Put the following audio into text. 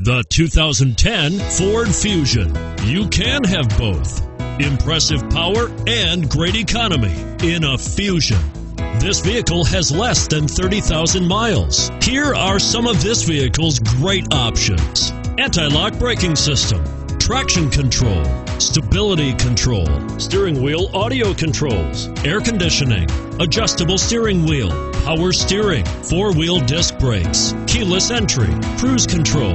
The 2010 Ford Fusion. You can have both impressive power and great economy in a Fusion. This vehicle has less than 30,000 miles. Here are some of this vehicle's great options anti lock braking system, traction control, stability control, steering wheel audio controls, air conditioning, adjustable steering wheel, power steering, four wheel disc brakes, keyless entry, cruise control.